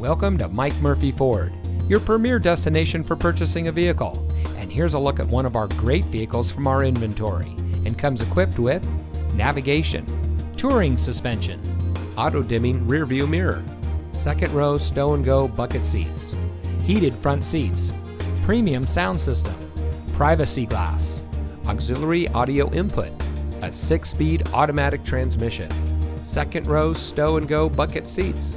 Welcome to Mike Murphy Ford, your premier destination for purchasing a vehicle. And here's a look at one of our great vehicles from our inventory and comes equipped with navigation, touring suspension, auto dimming rear view mirror, second row stow and go bucket seats, heated front seats, premium sound system, privacy glass, auxiliary audio input, a six speed automatic transmission, second row stow and go bucket seats,